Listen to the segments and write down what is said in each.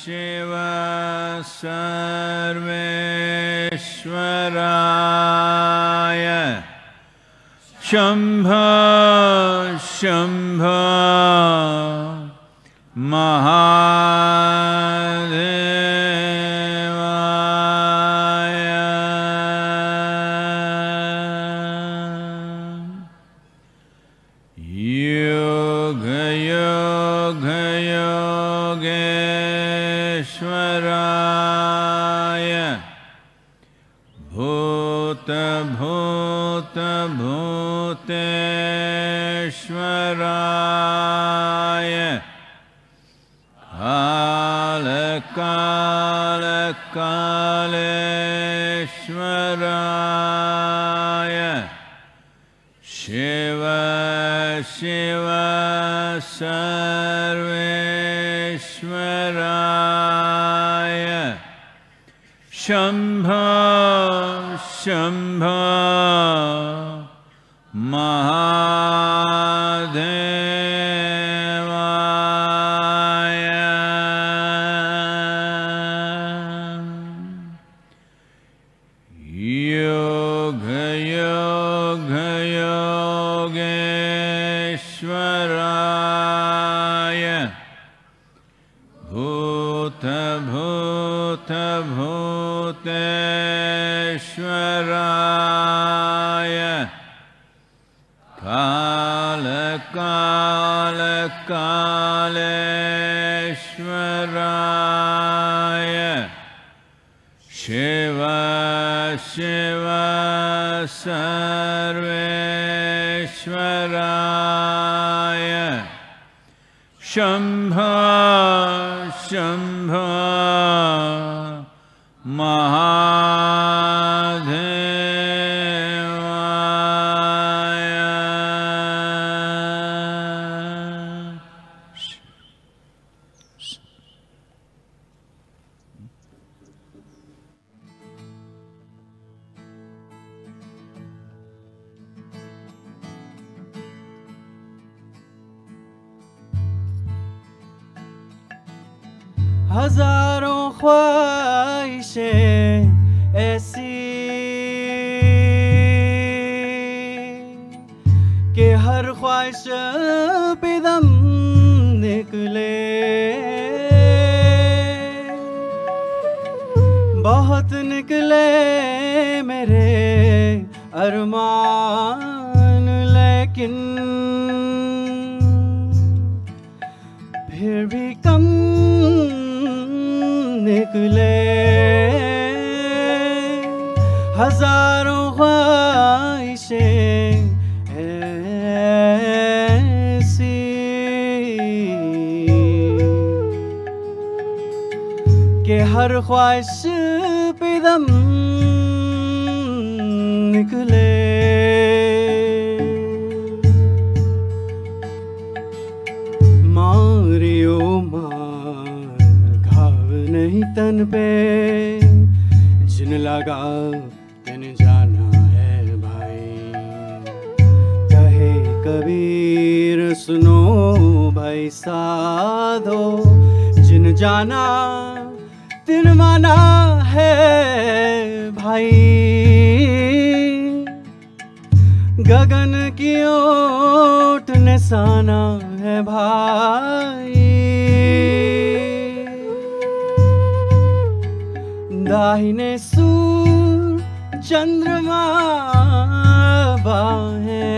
शिव शिव सर्वेश्वराय। शम्भ शम्भ कालेश्वराय शिव शिव सर्वेश्वराय शम्भ शम्भ य कालकालकालश्वराय शिव शिव सर्वेश्वराय शम्भ शम्भ मारियो, मार घाव नहीं तन पे। जिन लगा तिन जाना है भाई। कहे कबीर, सुनो भाई साधो। जिन जाना, तिन माना है भाई। गगन की ओट निशाना है भाई। दाहिने सूर चंद्रमा बाहें।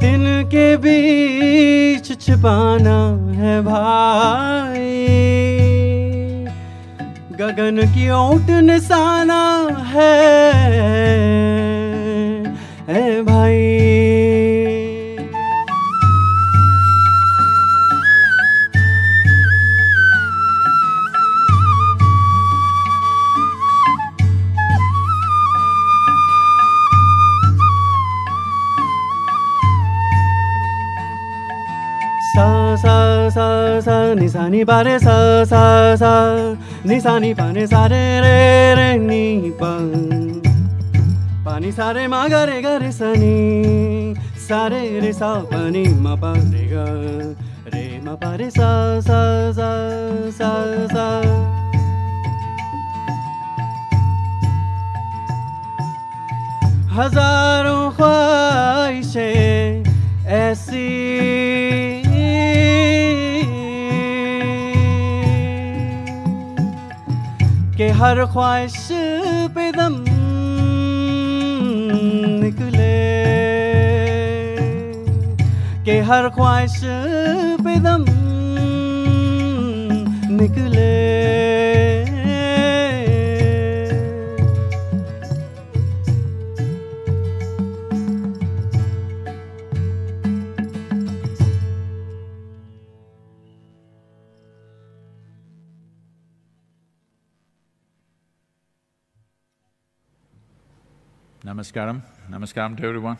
दिन के बीच छिपाना है भाई। गगन की ओट निशाना है। ए भाई। सा पे सासानी पान सा रे र पानी सा रे मा गे गे सनी सा हजारो खे ए कि हर ख्वाहिश पे दम निकले कि हर ख्वाहिश पे दम निकले Namaskaram. Namaskaram to everyone.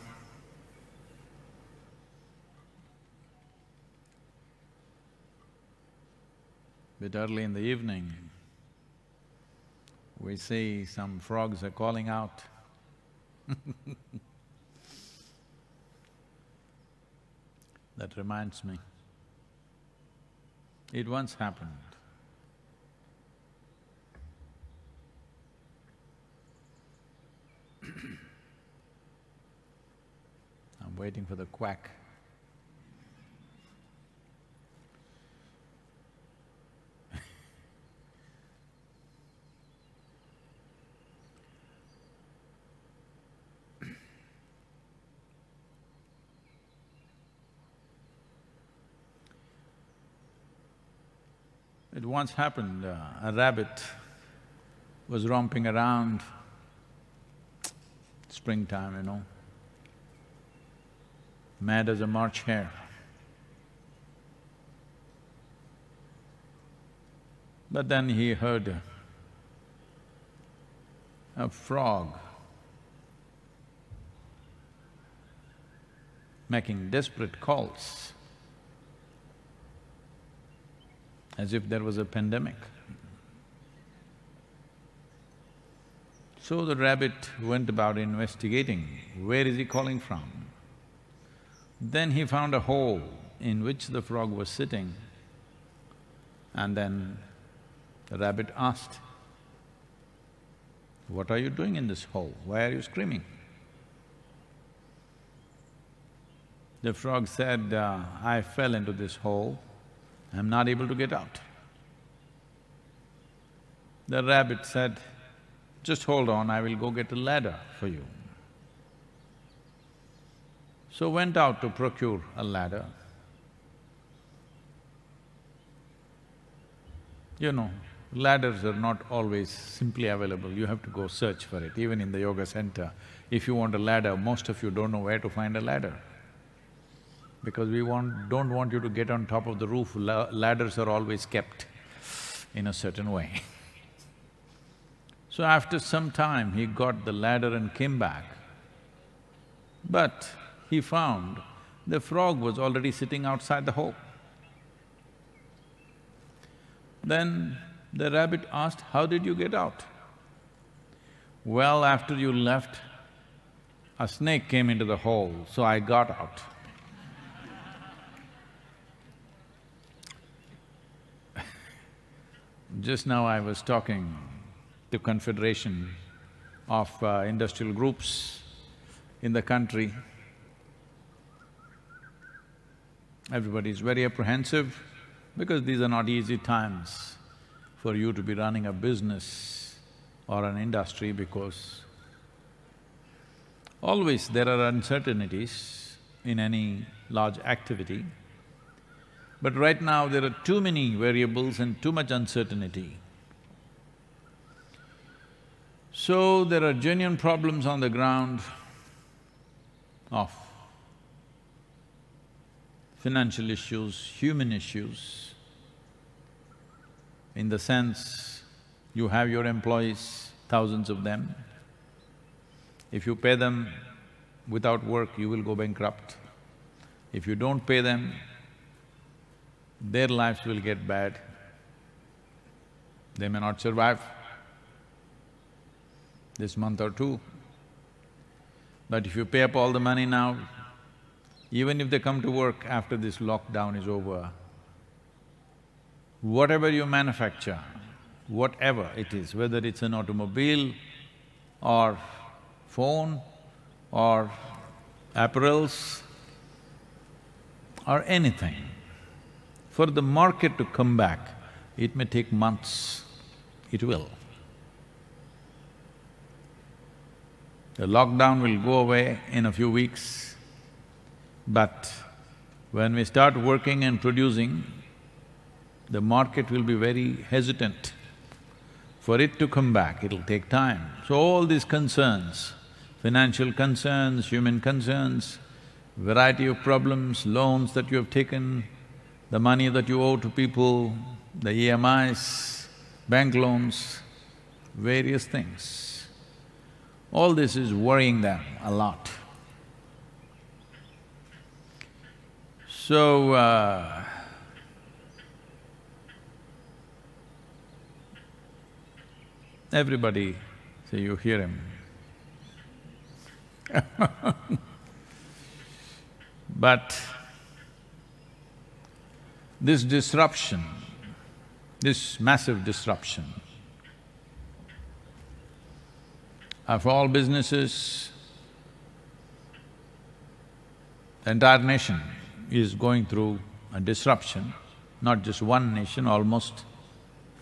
Bit early in the evening, we see some frogs are calling out. that reminds me, it once happened. Waiting for the quack. It once happened, uh, a rabbit was romping around, springtime, you know, mad as a March hare. But then he heard a, frog making desperate calls as if there was a pandemic. So the rabbit went about investigating, where is he calling from? Then he found a hole in which the frog was sitting and then the rabbit asked, what are you doing in this hole? Why are you screaming? The frog said, uh, I fell into this hole, I'm not able to get out. The rabbit said, just hold on, I will go get a ladder for you. So went out to procure a ladder. You know, ladders are not always simply available, you have to go search for it. Even in the yoga center, if you want a ladder, most of you don't know where to find a ladder. Because we want… don't want you to get on top of the roof, La ladders are always kept in a certain way. so after some time, he got the ladder and came back. But he found the frog was already sitting outside the hole. Then the rabbit asked, how did you get out? Well, after you left, a snake came into the hole, so I got out. Just now I was talking to Confederation of uh, Industrial Groups in the country. Everybody is very apprehensive because these are not easy times for you to be running a business or an industry because always there are uncertainties in any large activity. But right now there are too many variables and too much uncertainty. So there are genuine problems on the ground of financial issues, human issues, in the sense you have your employees, thousands of them. If you pay them without work, you will go bankrupt. If you don't pay them, their lives will get bad. They may not survive this month or two. But if you pay up all the money now, even if they come to work after this lockdown is over, whatever you manufacture, whatever it is, whether it's an automobile or phone or apparels or anything, for the market to come back, it may take months, it will. The lockdown will go away in a few weeks, but when we start working and producing, the market will be very hesitant. For it to come back, it'll take time. So all these concerns, financial concerns, human concerns, variety of problems, loans that you have taken, the money that you owe to people, the EMIs, bank loans, various things. All this is worrying them a lot. So, uh, everybody, say you hear him. but this disruption, this massive disruption of all businesses, the entire nation is going through a disruption, not just one nation, almost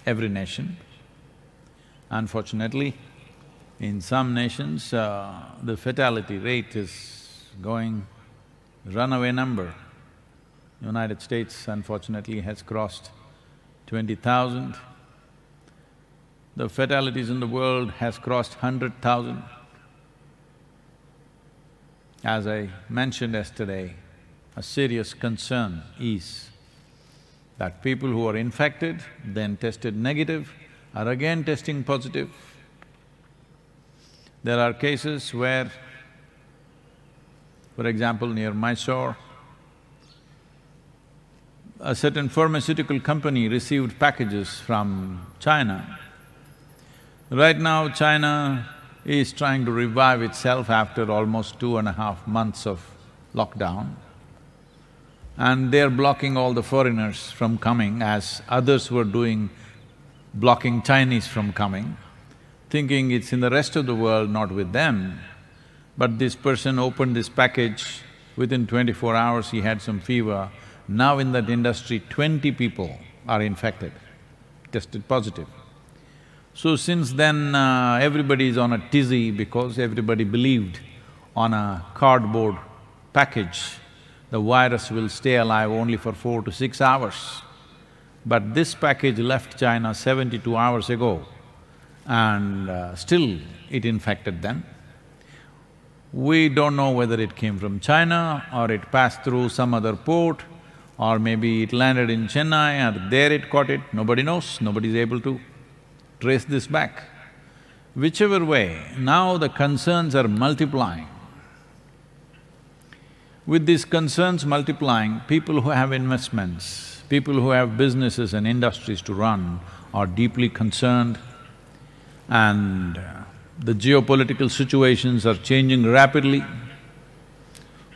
every nation. Unfortunately, in some nations, uh, the fatality rate is going runaway number. United States unfortunately has crossed twenty thousand. The fatalities in the world has crossed hundred thousand. As I mentioned yesterday, a serious concern is that people who are infected, then tested negative, are again testing positive. There are cases where, for example, near Mysore, a certain pharmaceutical company received packages from China. Right now, China is trying to revive itself after almost two and a half months of lockdown. And they're blocking all the foreigners from coming as others were doing, blocking Chinese from coming, thinking it's in the rest of the world, not with them. But this person opened this package, within twenty-four hours he had some fever, now in that industry, twenty people are infected, tested positive. So since then, uh, everybody is on a tizzy because everybody believed on a cardboard package, the virus will stay alive only for four to six hours. But this package left China seventy-two hours ago and uh, still it infected them. We don't know whether it came from China or it passed through some other port or maybe it landed in Chennai or there it caught it, nobody knows, nobody is able to trace this back. Whichever way, now the concerns are multiplying. With these concerns multiplying, people who have investments, people who have businesses and industries to run are deeply concerned and the geopolitical situations are changing rapidly.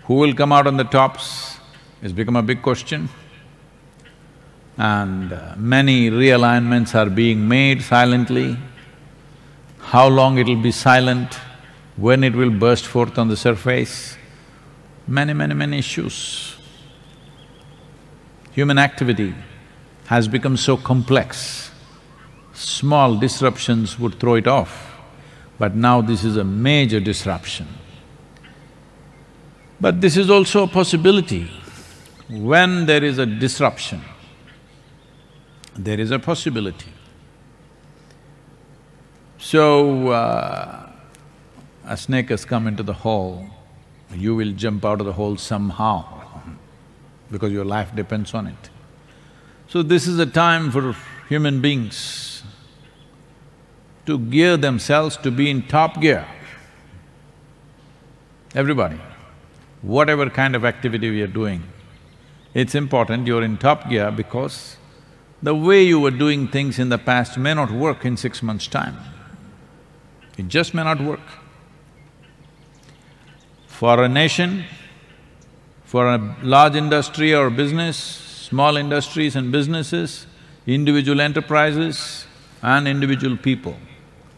Who will come out on the tops has become a big question. And uh, many realignments are being made silently. How long it'll be silent, when it will burst forth on the surface, many, many, many issues. Human activity has become so complex, small disruptions would throw it off, but now this is a major disruption. But this is also a possibility. When there is a disruption, there is a possibility. So, uh, a snake has come into the hole, you will jump out of the hole somehow because your life depends on it. So this is a time for human beings to gear themselves to be in top gear. Everybody, whatever kind of activity we are doing, it's important you're in top gear because the way you were doing things in the past may not work in six months' time. It just may not work. For a nation, For a large industry or business, small industries and businesses, individual enterprises and individual people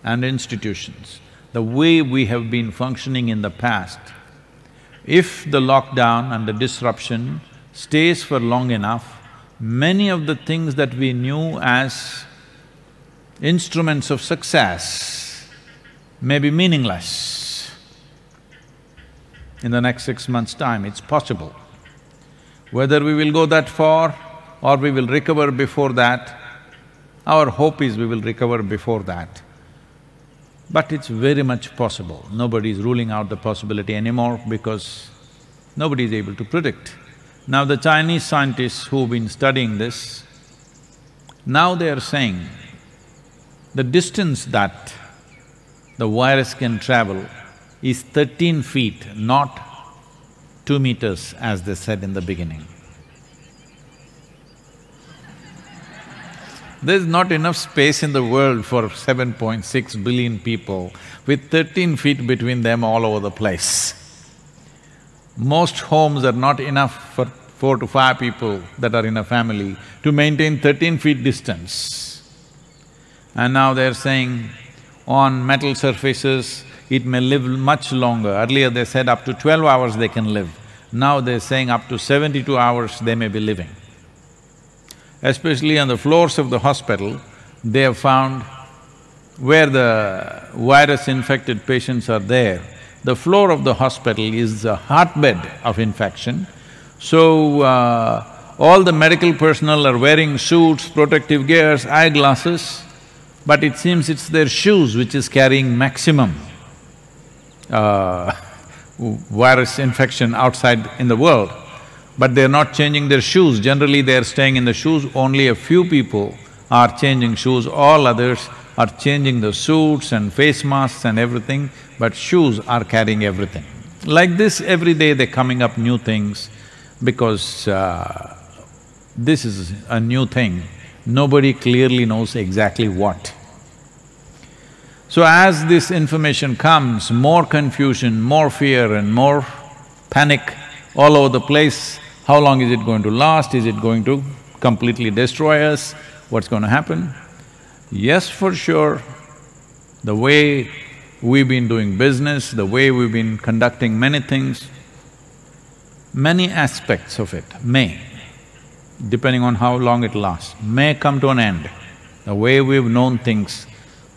and institutions, the way we have been functioning in the past, if the lockdown and the disruption stays for long enough, many of the things that we knew as instruments of success may be meaningless. In the next six months' time, it's possible. Whether we will go that far or we will recover before that, our hope is we will recover before that. But it's very much possible. Nobody is ruling out the possibility anymore because nobody is able to predict. Now the Chinese scientists who've been studying this, now they are saying the distance that the virus can travel is thirteen feet, not two meters as they said in the beginning. There's not enough space in the world for 7.6 billion people with 13 feet between them all over the place. Most homes are not enough for four to five people that are in a family to maintain 13 feet distance. And now they're saying on metal surfaces, it may live much longer. Earlier they said up to twelve hours they can live. Now they're saying up to seventy-two hours they may be living especially on the floors of the hospital, they have found where the virus-infected patients are there, the floor of the hospital is a hotbed of infection. So, uh, all the medical personnel are wearing suits, protective gears, eyeglasses, but it seems it's their shoes which is carrying maximum uh, virus infection outside in the world but they're not changing their shoes. Generally, they're staying in the shoes, only a few people are changing shoes, all others are changing the suits and face masks and everything, but shoes are carrying everything. Like this, every day they're coming up new things because uh, this is a new thing. Nobody clearly knows exactly what. So as this information comes, more confusion, more fear and more panic all over the place, how long is it going to last? Is it going to completely destroy us? What's going to happen? Yes, for sure, the way we've been doing business, the way we've been conducting many things, many aspects of it may, depending on how long it lasts, may come to an end. The way we've known things,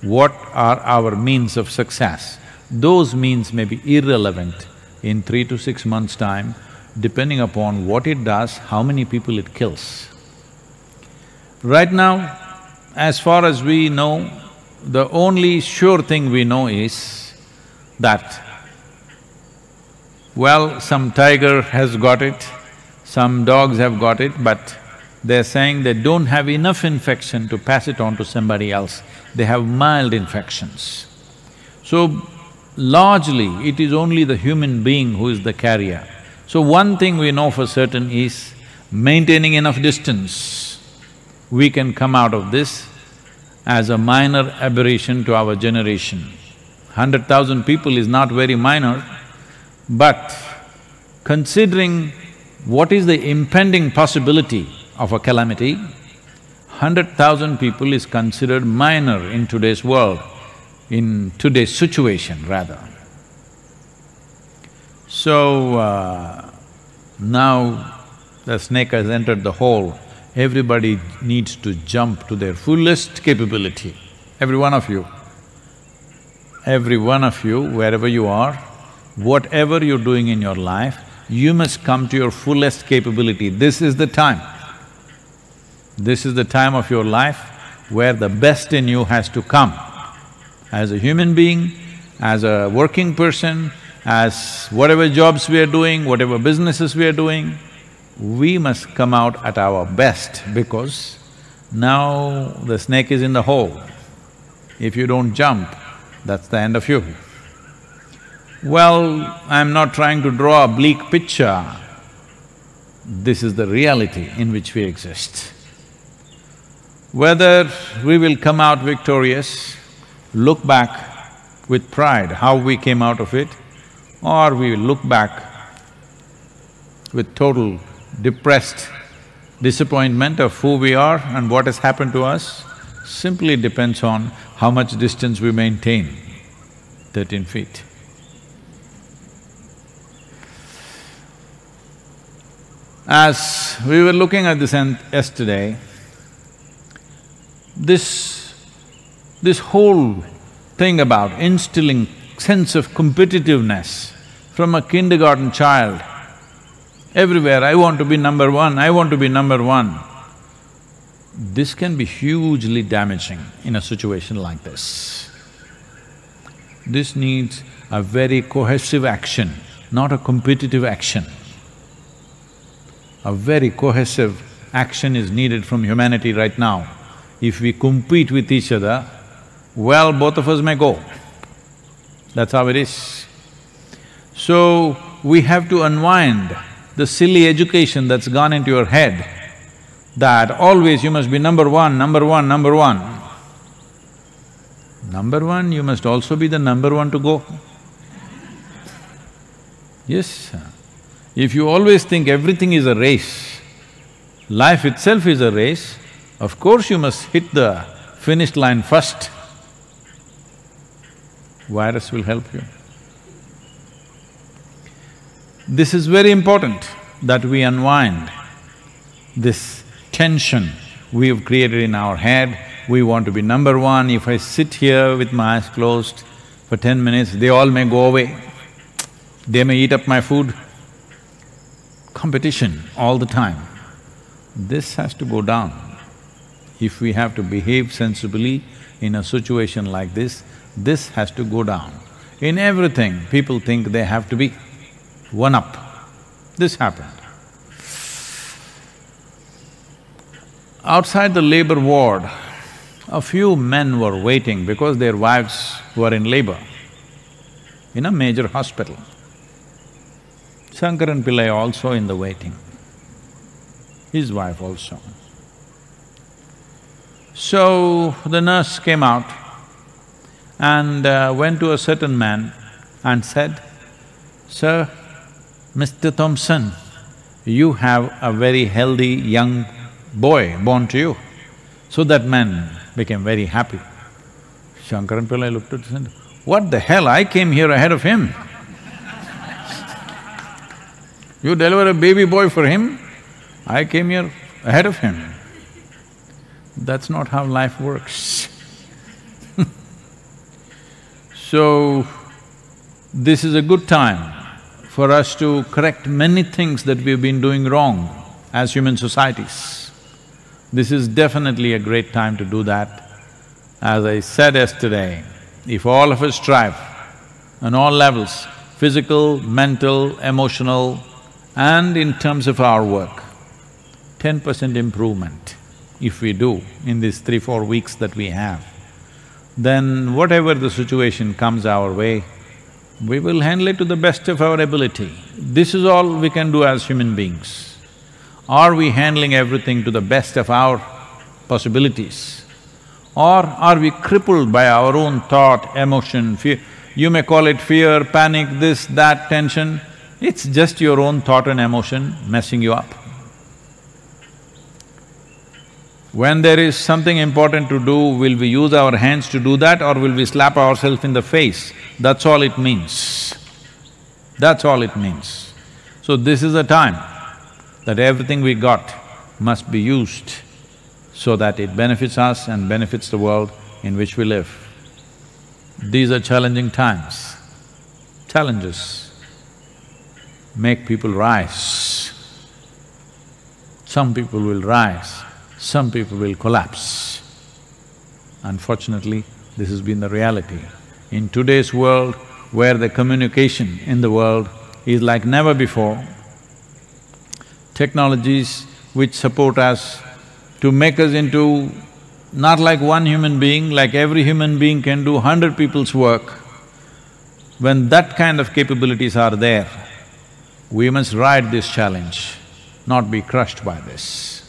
what are our means of success, those means may be irrelevant in three to six months' time depending upon what it does, how many people it kills. Right now, as far as we know, the only sure thing we know is that, well, some tiger has got it, some dogs have got it, but they're saying they don't have enough infection to pass it on to somebody else, they have mild infections. So, largely, it is only the human being who is the carrier. So one thing we know for certain is maintaining enough distance, we can come out of this as a minor aberration to our generation. Hundred thousand people is not very minor, but considering what is the impending possibility of a calamity, hundred thousand people is considered minor in today's world, in today's situation rather. So, uh, now the snake has entered the hole, everybody needs to jump to their fullest capability, every one of you. Every one of you, wherever you are, whatever you're doing in your life, you must come to your fullest capability. This is the time. This is the time of your life where the best in you has to come. As a human being, as a working person, as whatever jobs we are doing, whatever businesses we are doing, we must come out at our best because now the snake is in the hole. If you don't jump, that's the end of you. Well, I'm not trying to draw a bleak picture. This is the reality in which we exist. Whether we will come out victorious, look back with pride how we came out of it, or we will look back with total depressed disappointment of who we are and what has happened to us simply depends on how much distance we maintain, thirteen feet. As we were looking at this yesterday, this… this whole thing about instilling sense of competitiveness from a kindergarten child, everywhere, I want to be number one, I want to be number one. This can be hugely damaging in a situation like this. This needs a very cohesive action, not a competitive action. A very cohesive action is needed from humanity right now. If we compete with each other, well, both of us may go. That's how it is. So, we have to unwind the silly education that's gone into your head that always you must be number one, number one, number one. Number one, you must also be the number one to go. Yes, if you always think everything is a race, life itself is a race, of course you must hit the finish line first. Virus will help you. This is very important that we unwind this tension we have created in our head. We want to be number one. If I sit here with my eyes closed for ten minutes, they all may go away. They may eat up my food. Competition all the time. This has to go down. If we have to behave sensibly in a situation like this, this has to go down. In everything, people think they have to be one up. This happened. Outside the labor ward, a few men were waiting because their wives were in labor in a major hospital. Shankaran Pillai also in the waiting, his wife also. So, the nurse came out and uh, went to a certain man and said, Sir, Mr. Thompson, you have a very healthy young boy born to you. So that man became very happy. Shankaran Pillai looked at him and, said, what the hell, I came here ahead of him. you deliver a baby boy for him, I came here ahead of him. That's not how life works. so, this is a good time for us to correct many things that we've been doing wrong as human societies. This is definitely a great time to do that. As I said yesterday, if all of us strive on all levels, physical, mental, emotional, and in terms of our work, ten percent improvement if we do in these three, four weeks that we have, then whatever the situation comes our way, we will handle it to the best of our ability. This is all we can do as human beings. Are we handling everything to the best of our possibilities? Or are we crippled by our own thought, emotion, fear? You may call it fear, panic, this, that, tension. It's just your own thought and emotion messing you up. When there is something important to do, will we use our hands to do that or will we slap ourselves in the face? That's all it means. That's all it means. So this is a time that everything we got must be used so that it benefits us and benefits the world in which we live. These are challenging times. Challenges make people rise. Some people will rise, some people will collapse. Unfortunately, this has been the reality. In today's world, where the communication in the world is like never before, technologies which support us to make us into not like one human being, like every human being can do hundred people's work. When that kind of capabilities are there, we must ride this challenge, not be crushed by this.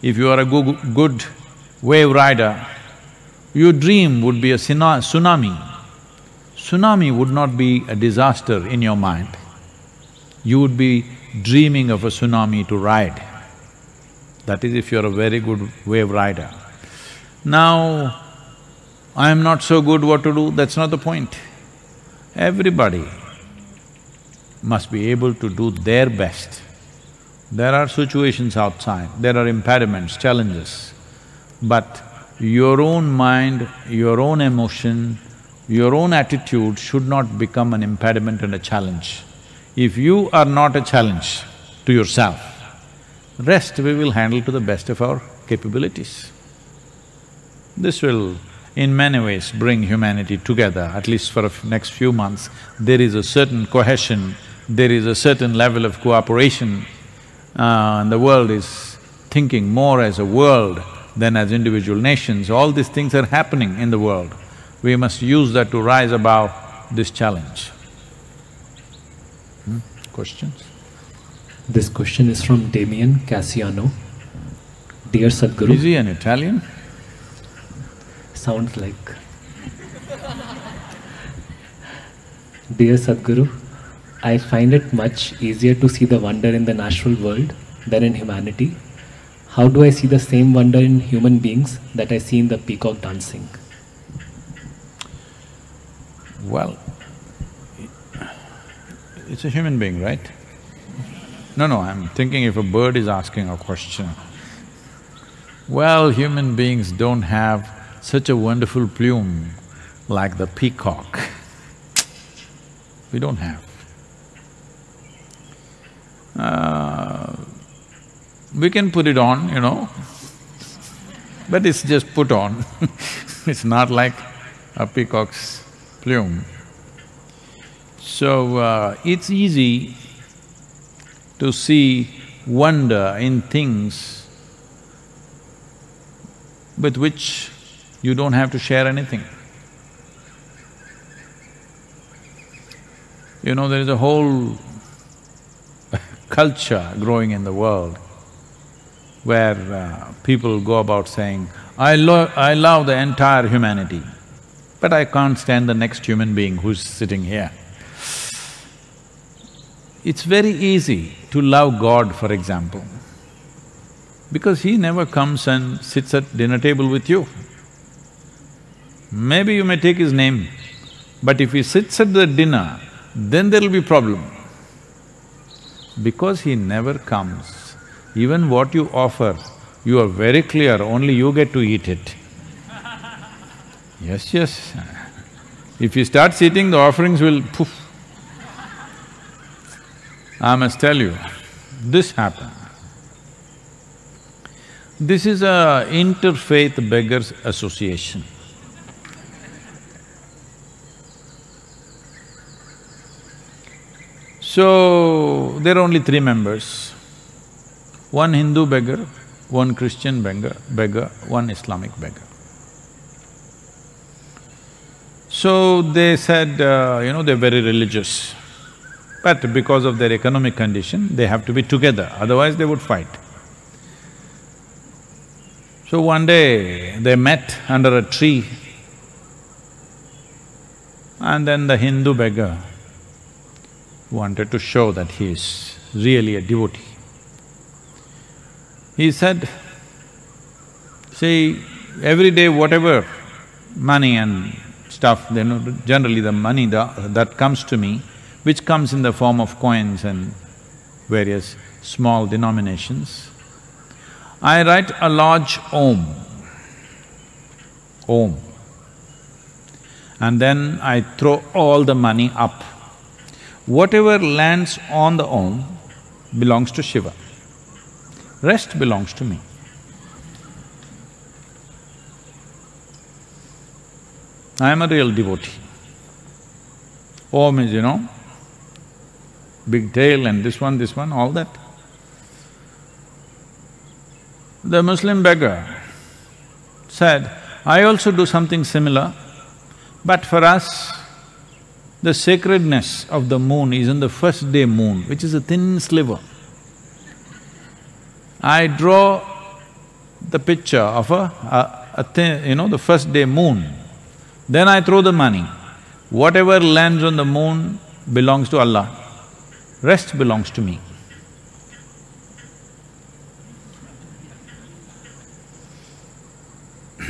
If you are a good, good wave rider, your dream would be a tsunami. Tsunami would not be a disaster in your mind. You would be dreaming of a tsunami to ride. That is if you're a very good wave rider. Now, I am not so good what to do, that's not the point. Everybody must be able to do their best. There are situations outside, there are impediments, challenges, but your own mind, your own emotion, your own attitude should not become an impediment and a challenge. If you are not a challenge to yourself, rest we will handle to the best of our capabilities. This will in many ways bring humanity together, at least for the next few months. There is a certain cohesion, there is a certain level of cooperation, uh, and the world is thinking more as a world than as individual nations. All these things are happening in the world. We must use that to rise above this challenge. Hmm? Questions? This question is from Damien Cassiano. Dear Sadhguru. Is he an Italian? Sounds like. Dear Sadhguru, I find it much easier to see the wonder in the natural world than in humanity. How do I see the same wonder in human beings that I see in the peacock dancing? Well, it's a human being, right? No, no, I'm thinking if a bird is asking a question. Well, human beings don't have such a wonderful plume like the peacock. We don't have. Uh, we can put it on, you know, but it's just put on it's not like a peacock's plume. So, uh, it's easy to see wonder in things with which you don't have to share anything. You know, there is a whole culture growing in the world where uh, people go about saying, I lo I love the entire humanity, but I can't stand the next human being who's sitting here. It's very easy to love God, for example, because He never comes and sits at dinner table with you. Maybe you may take His name, but if He sits at the dinner, then there'll be problem. Because He never comes, even what you offer, you are very clear, only you get to eat it. Yes, yes. If you start eating, the offerings will poof. I must tell you, this happened. This is a interfaith beggars association. So, there are only three members. One Hindu beggar, one Christian beggar, beggar, one Islamic beggar. So they said, uh, you know, they're very religious. But because of their economic condition, they have to be together, otherwise they would fight. So one day, they met under a tree and then the Hindu beggar wanted to show that he is really a devotee. He said, see, every day whatever money and stuff, you know, generally the money the, that comes to me, which comes in the form of coins and various small denominations, I write a large Om, Om, and then I throw all the money up. Whatever lands on the Om belongs to Shiva, rest belongs to me. I am a real devotee. Om is, you know, big tail and this one, this one, all that. The Muslim beggar said, I also do something similar, but for us, the sacredness of the moon is in the first day moon, which is a thin sliver. I draw the picture of a, a, a thin, you know, the first day moon, then I throw the money. Whatever lands on the moon belongs to Allah, rest belongs to me.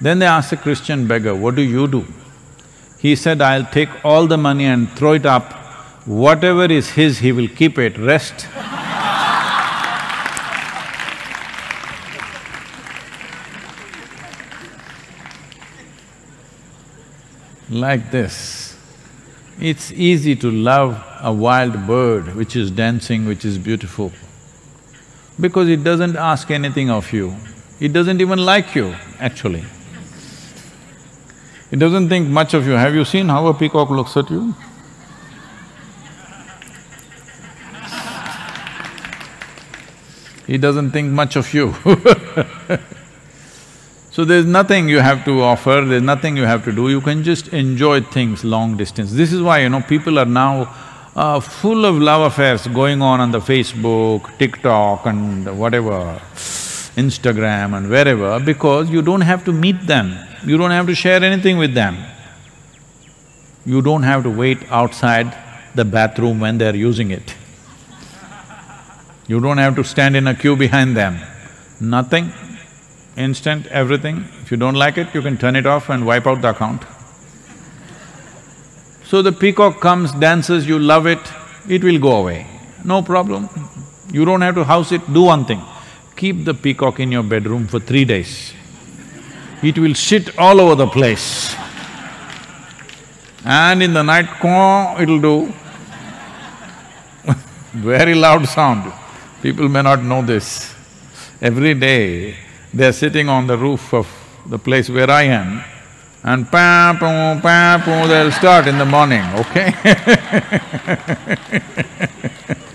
Then they asked a Christian beggar, what do you do? He said, I'll take all the money and throw it up. Whatever is his, he will keep it, rest like this. It's easy to love a wild bird which is dancing, which is beautiful, because it doesn't ask anything of you. It doesn't even like you, actually. It doesn't think much of you. Have you seen how a peacock looks at you? He doesn't think much of you So there's nothing you have to offer, there's nothing you have to do, you can just enjoy things long distance. This is why, you know, people are now uh, full of love affairs going on on the Facebook, TikTok and whatever, Instagram and wherever, because you don't have to meet them, you don't have to share anything with them. You don't have to wait outside the bathroom when they're using it. You don't have to stand in a queue behind them, nothing instant, everything. If you don't like it, you can turn it off and wipe out the account. So the peacock comes, dances, you love it, it will go away, no problem. You don't have to house it, do one thing, keep the peacock in your bedroom for three days. It will sit all over the place. And in the night, caw, it'll do very loud sound. People may not know this. Every day, they're sitting on the roof of the place where I am and pa poo, pa poo, they'll start in the morning, okay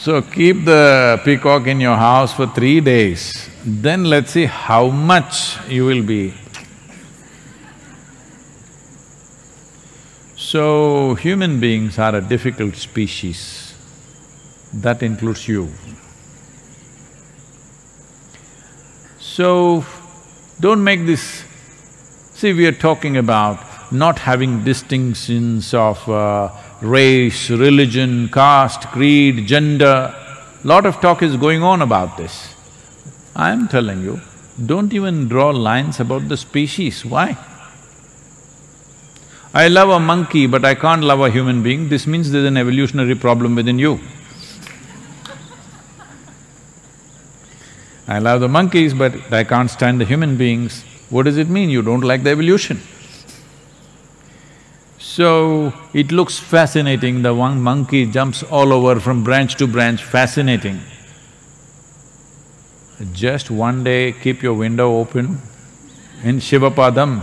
So keep the peacock in your house for three days, then let's see how much you will be. So, human beings are a difficult species, that includes you. So, don't make this… See, we are talking about not having distinctions of uh, race, religion, caste, creed, gender. Lot of talk is going on about this. I am telling you, don't even draw lines about the species, why? I love a monkey but I can't love a human being, this means there's an evolutionary problem within you. I love the monkeys, but I can't stand the human beings. What does it mean? You don't like the evolution. So, it looks fascinating, the one monkey jumps all over from branch to branch, fascinating. Just one day, keep your window open in Shivapadam.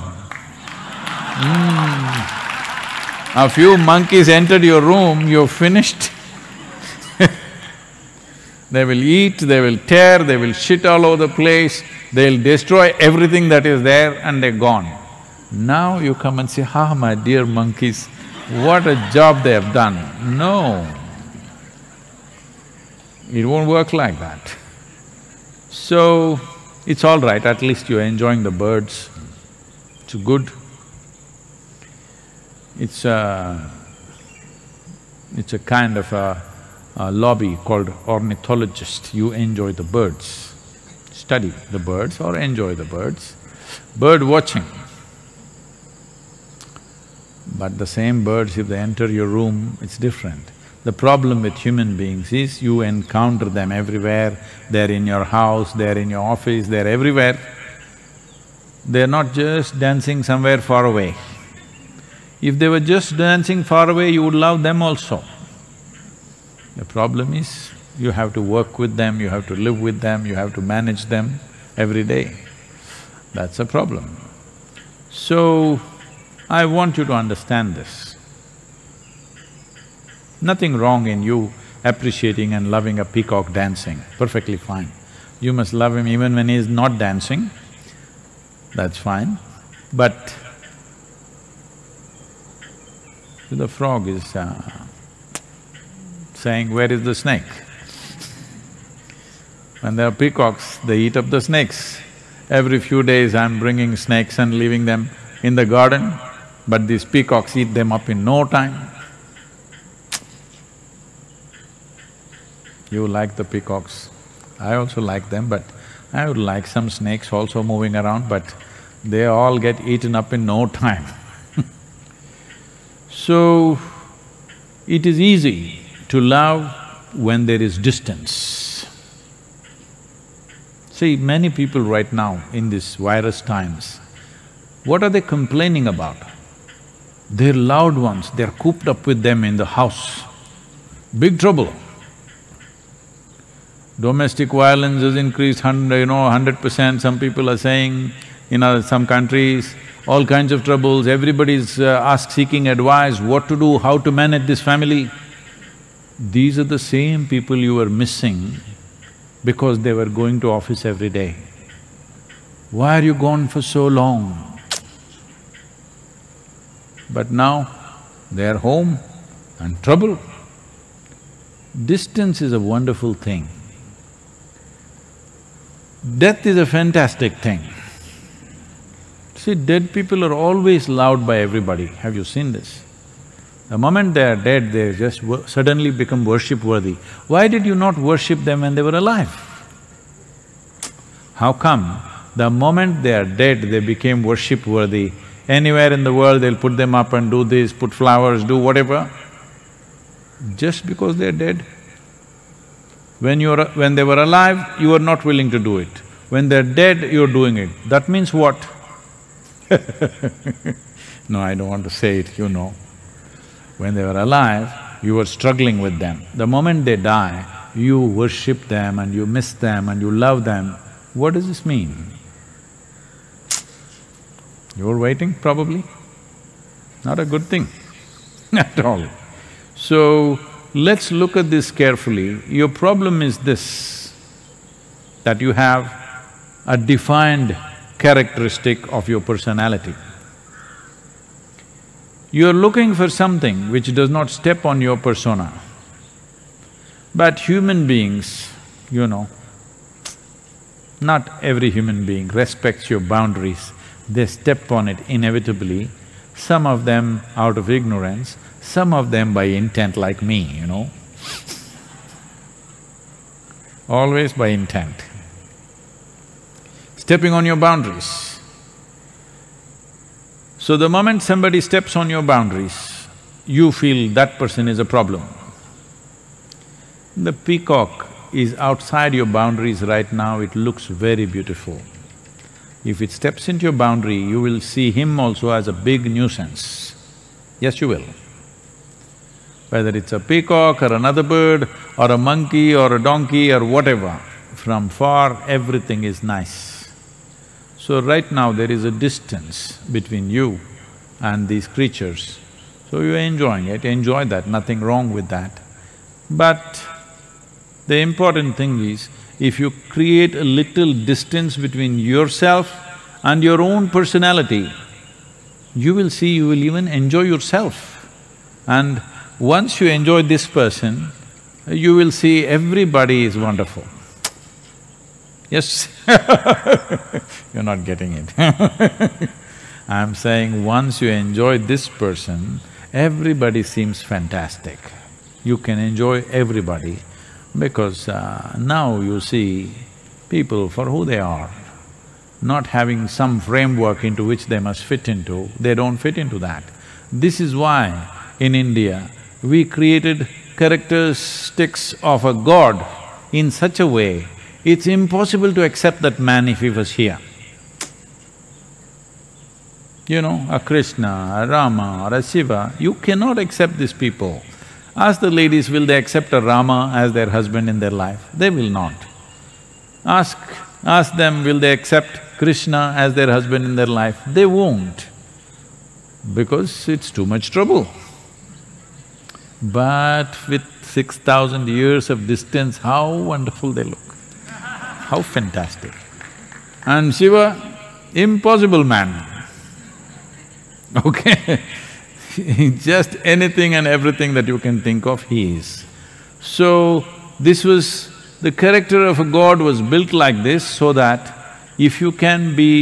Mm. A few monkeys entered your room, you're finished. They will eat, they will tear, they will shit all over the place, they'll destroy everything that is there and they're gone. Now you come and say, ah, my dear monkeys, what a job they have done. No, it won't work like that. So, it's all right, at least you're enjoying the birds, it's good. It's a… it's a kind of a uh, lobby called ornithologist, you enjoy the birds. Study the birds or enjoy the birds. Bird watching. But the same birds, if they enter your room, it's different. The problem with human beings is you encounter them everywhere, they're in your house, they're in your office, they're everywhere. They're not just dancing somewhere far away. If they were just dancing far away, you would love them also. The problem is, you have to work with them, you have to live with them, you have to manage them every day. That's a problem. So, I want you to understand this. Nothing wrong in you appreciating and loving a peacock dancing, perfectly fine. You must love him even when he is not dancing, that's fine. But the frog is uh, saying, where is the snake? When there are peacocks, they eat up the snakes. Every few days I'm bringing snakes and leaving them in the garden, but these peacocks eat them up in no time. You like the peacocks, I also like them, but I would like some snakes also moving around, but they all get eaten up in no time. so, it is easy to love when there is distance. See, many people right now in this virus times, what are they complaining about? Their loved ones, they're cooped up with them in the house. Big trouble. Domestic violence has increased hundred, you know, hundred percent, some people are saying, in other, some countries, all kinds of troubles, everybody's uh, ask seeking advice, what to do, how to manage this family. These are the same people you were missing because they were going to office every day. Why are you gone for so long? But now, they are home and trouble. Distance is a wonderful thing. Death is a fantastic thing. See, dead people are always loved by everybody, have you seen this? The moment they are dead, they just suddenly become worship-worthy. Why did you not worship them when they were alive? How come the moment they are dead, they became worship-worthy? Anywhere in the world, they'll put them up and do this, put flowers, do whatever. Just because they're dead. When you're… when they were alive, you were not willing to do it. When they're dead, you're doing it. That means what? no, I don't want to say it, you know. When they were alive, you were struggling with them. The moment they die, you worship them and you miss them and you love them. What does this mean? You're waiting, probably? Not a good thing at all. So, let's look at this carefully. Your problem is this, that you have a defined characteristic of your personality. You're looking for something which does not step on your persona. But human beings, you know, not every human being respects your boundaries, they step on it inevitably, some of them out of ignorance, some of them by intent like me, you know. Always by intent. Stepping on your boundaries. So the moment somebody steps on your boundaries, you feel that person is a problem. The peacock is outside your boundaries right now, it looks very beautiful. If it steps into your boundary, you will see him also as a big nuisance. Yes, you will. Whether it's a peacock or another bird or a monkey or a donkey or whatever, from far everything is nice. So right now there is a distance between you and these creatures. So you're enjoying it, enjoy that, nothing wrong with that. But the important thing is, if you create a little distance between yourself and your own personality, you will see you will even enjoy yourself. And once you enjoy this person, you will see everybody is wonderful. Yes You're not getting it I'm saying once you enjoy this person, everybody seems fantastic. You can enjoy everybody because uh, now you see people for who they are, not having some framework into which they must fit into, they don't fit into that. This is why in India, we created characteristics of a god in such a way, it's impossible to accept that man if he was here. You know, a Krishna, a Rama or a Shiva, you cannot accept these people. Ask the ladies, will they accept a Rama as their husband in their life? They will not. Ask… ask them, will they accept Krishna as their husband in their life? They won't, because it's too much trouble. But with six thousand years of distance, how wonderful they look, how fantastic. And Shiva, impossible man, okay just anything and everything that you can think of, he is. So, this was… the character of a god was built like this so that if you can be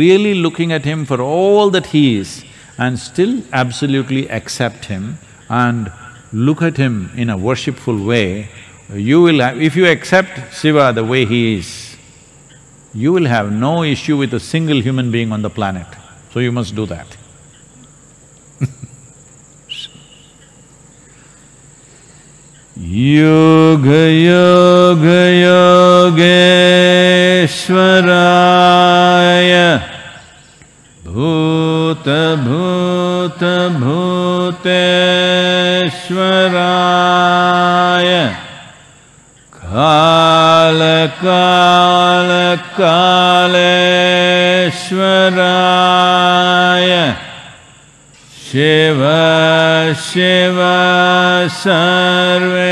really looking at him for all that he is and still absolutely accept him and look at him in a worshipful way, you will have… if you accept Shiva the way he is, you will have no issue with a single human being on the planet, so you must do that. योगयोगयोगराय भूत भूत भूत श्वराय कालकालकालश्वरा शिव शिव सर्वेश्वराय।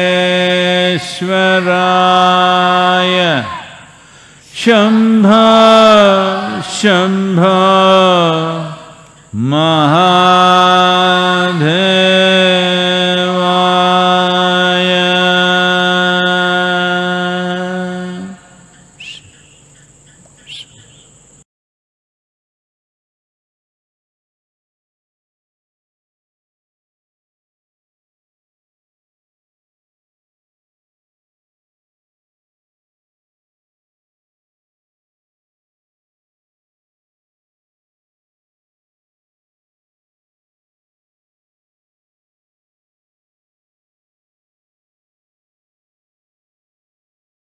शम्भ शम्भ महा